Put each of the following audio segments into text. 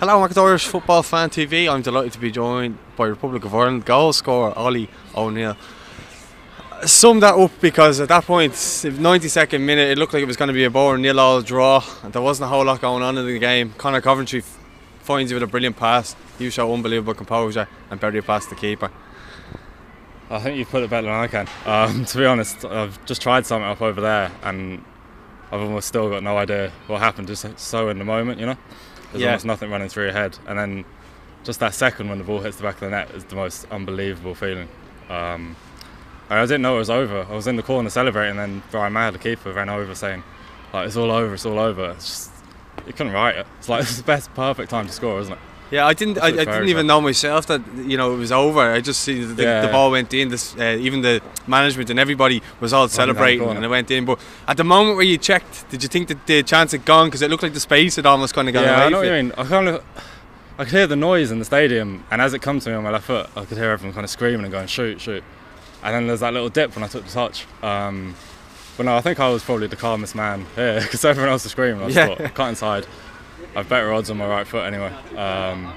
Hello, Market Irish Football Fan TV. I'm delighted to be joined by Republic of Ireland goal scorer Ollie O'Neill. Sum that up because at that point, 92nd minute, it looked like it was going to be a boring nil all draw. And there wasn't a whole lot going on in the game. Conor Coventry finds you with a brilliant pass. You show unbelievable composure and bury it past the keeper. I think you've put it better than I can. Um, to be honest, I've just tried something up over there and I've almost still got no idea what happened, just so in the moment, you know? There's Yeah. almost nothing running through your head. And then just that second when the ball hits the back of the net is the most unbelievable feeling. Um, I didn't know it was over. I was in the corner celebrating, and then Brian Maher, the keeper, ran over saying, like, it's all over, it's all over. It's just, you couldn't write it. It's like, it's the best, perfect time to score, isn't it? Yeah, I didn't. I, I didn't even know myself that you know it was over. I just see the, the, Yeah. the ball went in. This, uh, even the management and everybody was all celebrating, and it went in. But at the moment where you checked, did you think that the chance had gone? Because it looked like the space had almost kind of gone yeah, away. I know what you. mean. I kind of, I could hear the noise in the stadium, and as it come to me on my left foot, I could hear everyone kind of screaming and going shoot, shoot. And then there's that little dip when I took the touch. Um, but no, I think I was probably the calmest man here because everyone else was screaming. I just Yeah. thought, cut inside. I've better odds on my right foot anyway. Um,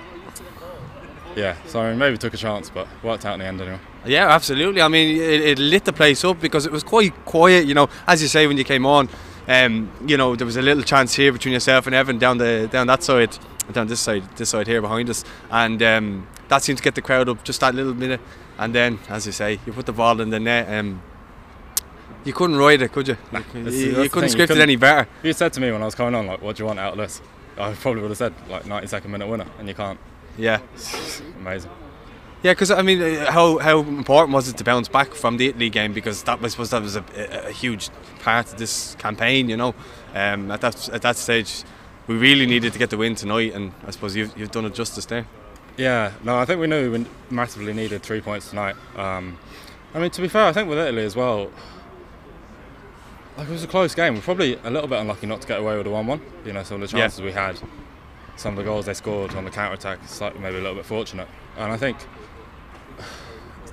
yeah, so I mean, maybe took a chance, but worked out in the end anyway. Yeah, absolutely. I mean, it, it lit the place up because it was quite quiet. You know, as you say when you came on, um, you know there was a little chance here between yourself and Evan down the down that side, down this side, this side here behind us, and um, that seemed to get the crowd up just that little minute. And then, as you say, you put the ball in the net. Um, you couldn't ride it, could you? Nah, you, that's- you- that's you couldn't thing, you script it couldn't- any better. You said to me when I was coming on, like, what do you want out of this? I probably would have said, like, 90 second minute winner, and you can't. Yeah. Amazing. Yeah, because I mean, uh, how how important was it to bounce back from the Italy game? Because that was, suppose that was a, a, a huge part of this campaign. You know, um, at that at that stage, we really needed to get the win tonight, and I suppose you've you've done it justice there. Yeah, no, I think we knew we massively needed three points tonight. Um, I mean, to be fair, I think with Italy as well, like it was a close game. We're probably a little bit unlucky not to get away with a one-one. You know, some of the Yeah. chances we had, some of the goals they scored on the counter attack, slightly maybe a little bit fortunate. And I think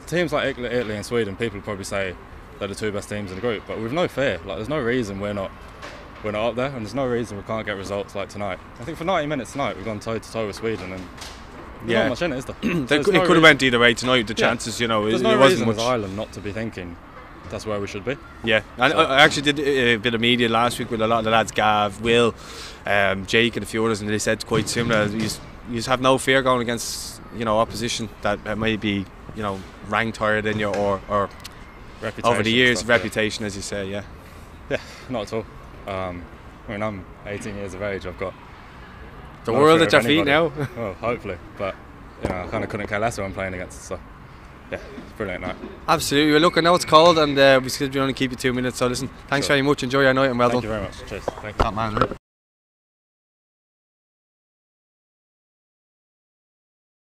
teams like Italy, and Sweden, people probably say they're the two best teams in the group, but we've no fear. Like, there's no reason we're not. We're not up there, and there's no reason we can't get results like tonight. I think for 90 minutes tonight, we've gone toe to toe with Sweden, and Yeah. not much in it, is there? There's could, no it could have reason- went either way tonight. The Yeah. chances, you know, it, There's it no wasn't reason much. Ireland not to be thinking that's where we should be. Yeah, and So- I actually did a bit of media last week with a lot of the lads, Gav, Will, um, Jake, and a few others, and they said quite similar. You just, you just have no fear going against you know opposition that uh, may be you know ranked higher than you or, or Reputation over the years stuff, yeah. reputation, as you say. Yeah, yeah, Not at all. Um, I mean, I'm 18 years of age. I've got the world at your feet now. well, hopefully, but you know, I kind of couldn't care less who I'm playing against. So, yeah, it's brilliant night. Absolutely. Well, look, I know it's cold, and uh, we said we only keep you two minutes. So listen, thanks Sure. very much. Enjoy your night, and well Thank done. you very much. Cheers. Thank you. Top man?